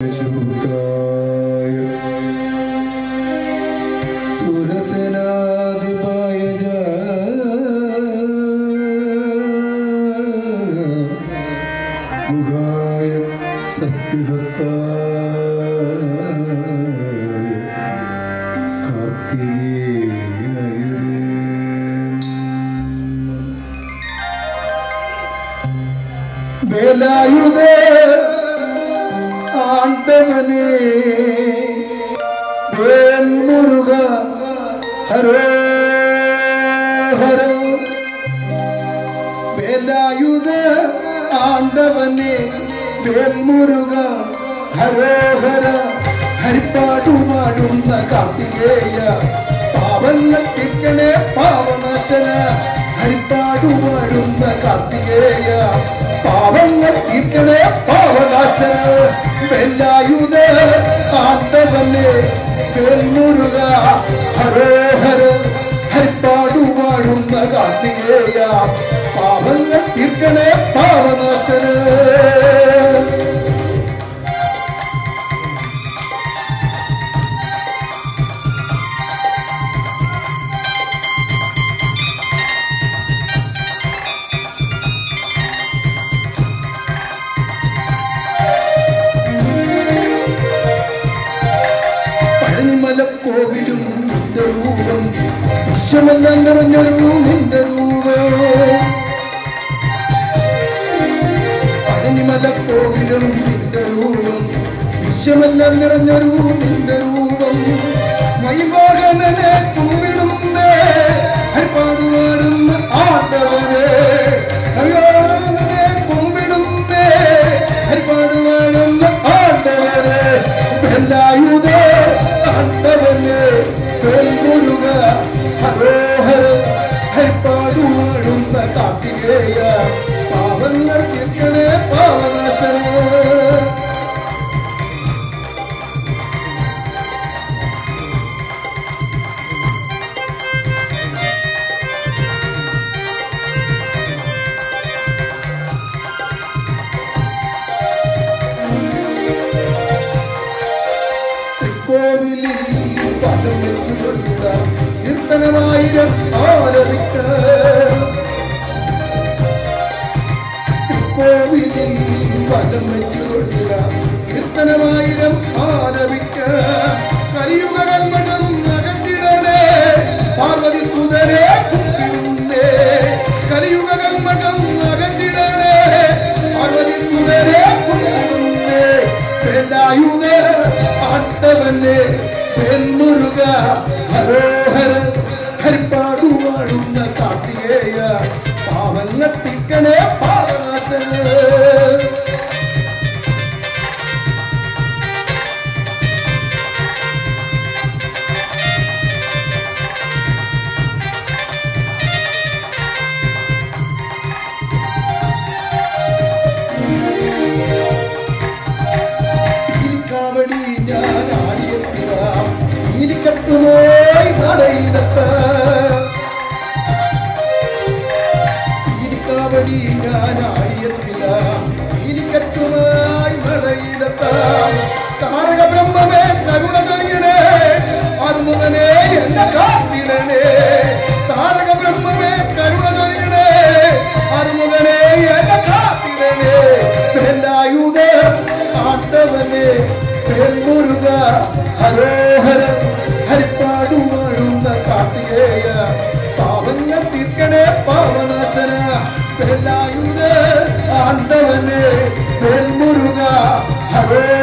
شوتایا سورسنا دی پایا جا او ஆண்டவனே வேல் முருக ஹரோ ஹர வேலாயுத ஆண்டவனே வேல் முருக ഹരോ ഹര ഹരിപ്പാടുമാടുന്ന കാർത്തികേയ പാവങ്ങൾ തിക്കണേ പാവനാശന ഹരിപ്പാടുമാടുന്ന കാർത്തികേയ പാവങ്ങൾ തിക്കണേ പാവനാശന വെല്ലായുധ ആണ്ടവനെ വെൽമുരുക ഹരോ ഹര ഹരിപ്പാടുമാടുന്ന കാർത്തികേയ പാവങ്ങൾ തിക്കണേ പാവനാശന പഴനിമലക്കോവിലും നിന്റെ രൂപം. വിശ്വമെല്ലാം നിറഞ്ഞൊരു നിന്റെ രൂപം. പഴനിമലക്കോവിലും നിന്റെ രൂപം. വിശ്വമെല്ലാം നിറഞ്ഞൊരു നിന്റെ രൂപം. മൈവാഹനനെ കുമ്പിടുന്നേ ഹരിപ്പാടുവാടുന്ന ആട്ടവനെ ഹരിവാഹനനെ ഹരിപ്പാടുവാടുന്ന കാർത്തികേയ പാവങ്ങൾ കിട്ടണേ പാവനാശന കോവിലിൽ പലം വെച്ചു കൊടുത്ത കീർത്തനമായിരം ആരവിക്ക കോവിലിൽ വലം വെച്ചു കൊടുത്ത കീർത്തനമായിരം ആരവിക്ക കൽമഠം അകറ്റിടണേ പാർവതി സുതരെ കലിയുഗ കൽമഠം അകറ്റിടണേ പാർവതി സുതരെ വേലായുധ ആട്ടവനെ വെൽമുരുക ഹരോഹര താരക ബ്രഹ്മമേ കരുണ ചൊരിയണേ അർമുഖനെ എന്നെ കാത്തിടണേ താരക കരുണ ചൊരിയണേ അർമുഖനെ എന്നെ കാത്തിടണേ വെല്ലായുധ ആട്ടവനെ വെൽമുരുക ഹരോഹര ഹരിപ്പാടുമാഴുന്ന കാർത്തികേയ പാവങ്ങൾ Amen.